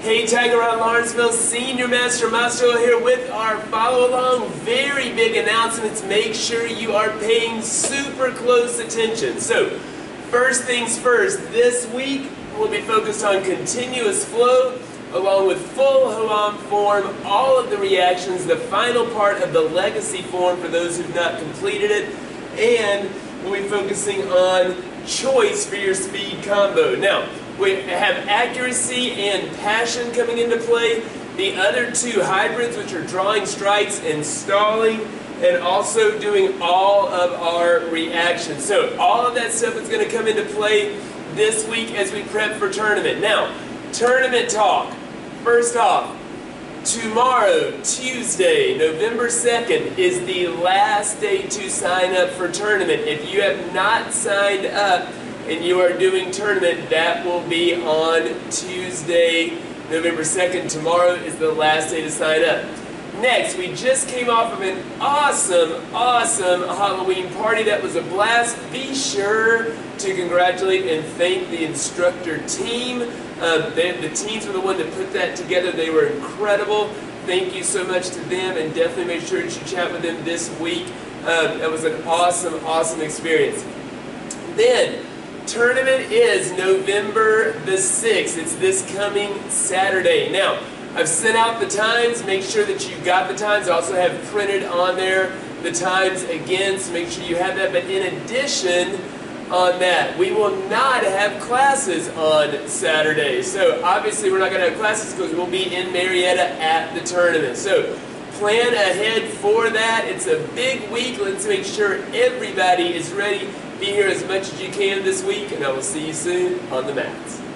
Hey, Tiger Lawrenceville, Senior Master Master here with our follow-along. Very big announcements. Make sure you are paying super close attention. So, first things first, this week we'll be focused on continuous flow along with full Hoam form, all of the reactions, the final part of the legacy form for those who've not completed it, and we'll be focusing on choice for your speed combo. Now, we have accuracy and passion coming into play. The other two hybrids, which are drawing strikes and stalling, and also doing all of our reactions. So all of that stuff is going to come into play this week as we prep for tournament. Now, tournament talk. First off, tomorrow, Tuesday, November 2nd, is the last day to sign up for tournament. If you have not signed up, and you are doing tournament, that will be on Tuesday, November 2nd. Tomorrow is the last day to sign up. Next, we just came off of an awesome, awesome Halloween party. That was a blast. Be sure to congratulate and thank the instructor team. Um, they, the teams were the one that put that together. They were incredible. Thank you so much to them, and definitely make sure that you chat with them this week. That was an awesome, awesome experience. Then, Tournament is November the 6th. It's this coming Saturday. Now, I've sent out the times. Make sure that you got the times. I also have printed on there the times again, so make sure you have that. But in addition on that, we will not have classes on Saturday. So obviously we're not going to have classes because we'll be in Marietta at the tournament. So plan ahead for that. It's a big week. Let's make sure everybody is ready be here as much as you can this week, and I will see you soon on the mats.